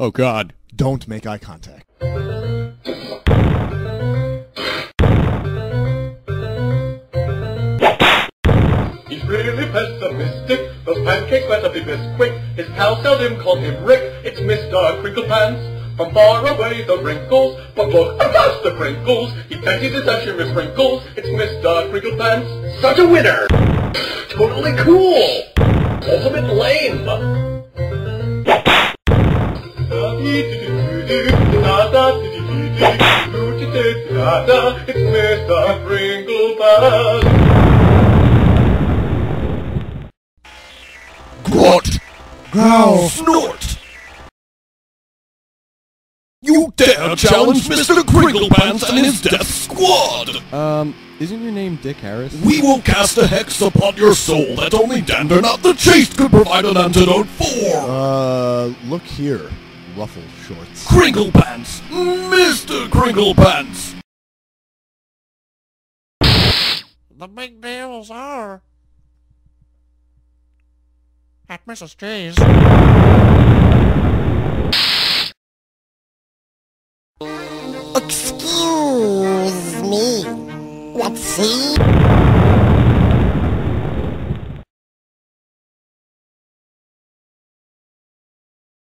Oh god. Don't make eye contact. He's really pessimistic. Those pancakes better be Bisquick. His pals seldom call him Rick. It's Mr. Crinkle Pants. From far away the wrinkles, but look across the crinkles. He fancies his usher with sprinkles. It's Mr. Crinkle Pants. Such a winner! Totally cool! Also a bit lame. It's Mr. Crinkle Pants. Grunt! Growl. Snort! You dare challenge Mr. Crinklepants and his death squad! Um, isn't your name Dick Harris? We will cast a hex upon your soul that only Dander not the Chaste could provide an antidote for! Uh, look here. Ruffle shorts. Crinklepants! Mr. Crinklepants! The big deals are at Mrs. J's. Excuse me. Let's see.